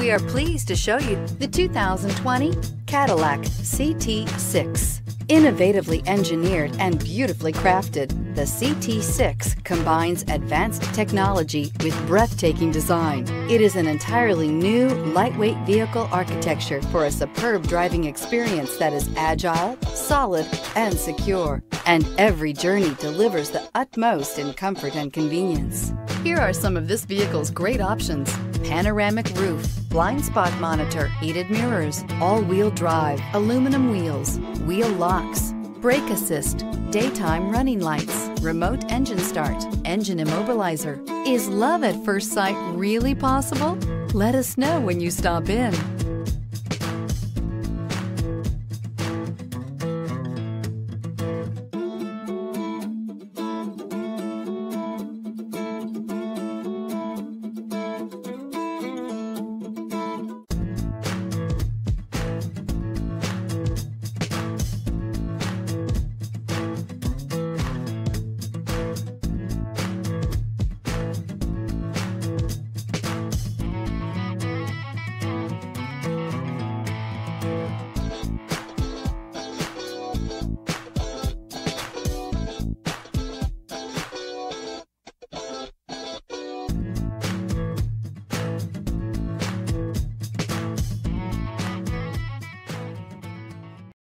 We are pleased to show you the 2020 Cadillac CT6. Innovatively engineered and beautifully crafted, the CT6 combines advanced technology with breathtaking design. It is an entirely new, lightweight vehicle architecture for a superb driving experience that is agile, solid, and secure. And every journey delivers the utmost in comfort and convenience. Here are some of this vehicle's great options. Panoramic roof, blind spot monitor, heated mirrors, all-wheel drive, aluminum wheels, wheel locks, brake assist, daytime running lights, remote engine start, engine immobilizer. Is love at first sight really possible? Let us know when you stop in.